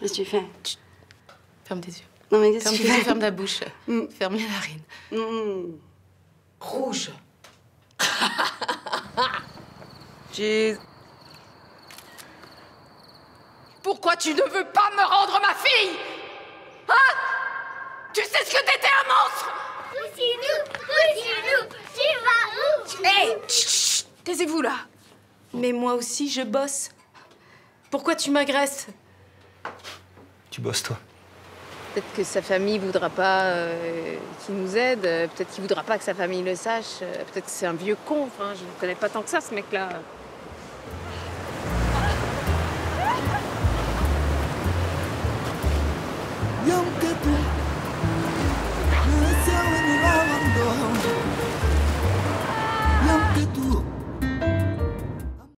Qu'est-ce que tu fais? Ferme tes yeux. Non, mais qu'est-ce Ferme que tes tu yeux, fais? ferme ta bouche. Mm. Ferme les narines. Mm. Rouge. Cheese. Pourquoi tu ne veux pas me rendre ma fille? Hein? Tu sais ce que t'étais un monstre? Poussez-nous Poussez-nous Tu vas où? Hé Taisez-vous là Mais moi aussi, je bosse. Pourquoi tu m'agresses? Tu bosses, toi. Peut-être que sa famille voudra pas euh, qu'il nous aide, euh, peut-être qu'il voudra pas que sa famille le sache, euh, peut-être que c'est un vieux con, enfin, je ne connais pas tant que ça ce mec-là.